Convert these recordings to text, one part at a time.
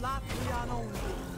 Latvian only.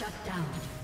Shut down.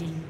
Dominating.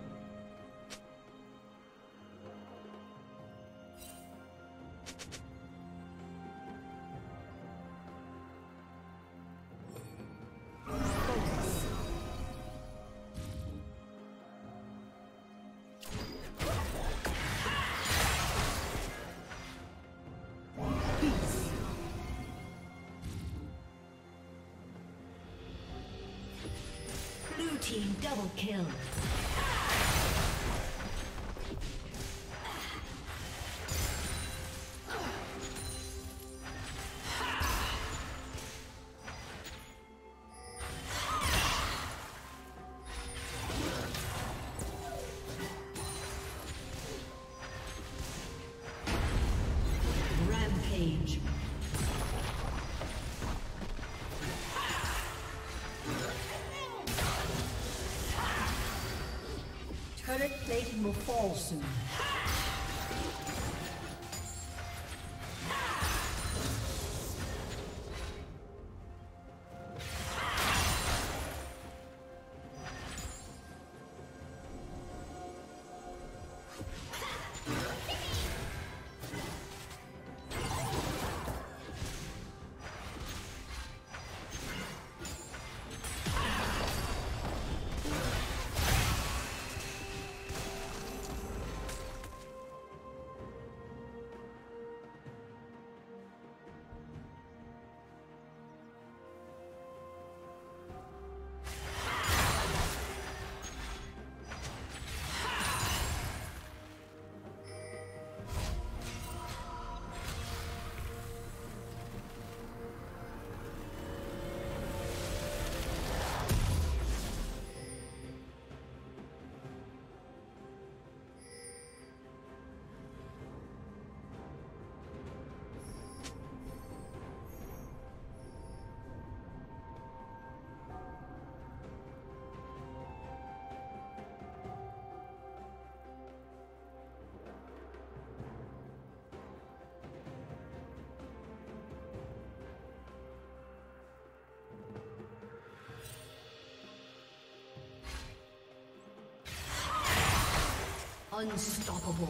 Team double kill. Will fall soon. Unstoppable.